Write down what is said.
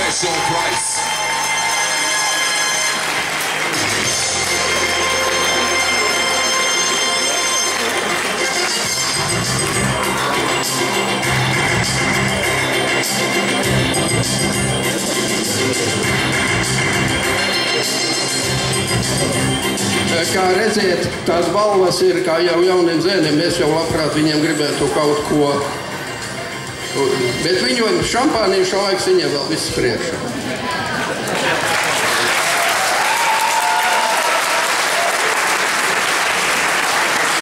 special price. Kā redziet, tās balvas ir kā jau jauniem zēniem. Mēs jau labprāt viņiem gribētu kaut ko. Bet viņu šampānīšu laiks viņiem vēl viss priekšā.